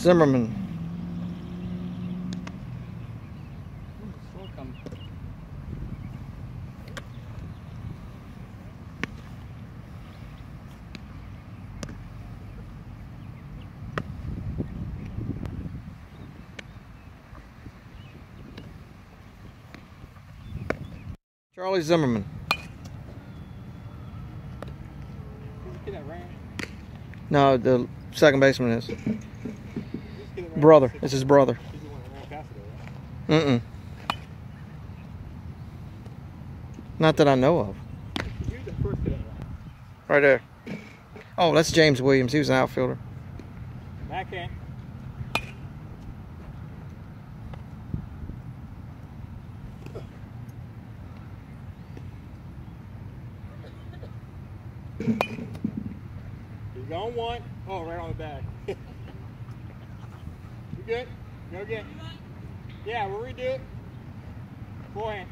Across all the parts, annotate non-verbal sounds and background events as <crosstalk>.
Zimmerman. Charlie Zimmerman. No, the second baseman is. Brother. It's his brother. Mm-mm. Not that I know of. Right there. Oh, that's James Williams. He was an outfielder. Backhand. He's going one. Oh, right on the back. <laughs> Go again. Yeah, we'll redo it. Forehand.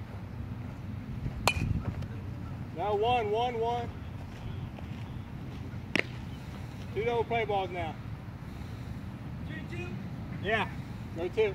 Now one, one, one. Two double play balls now. Two, two. Yeah, go two.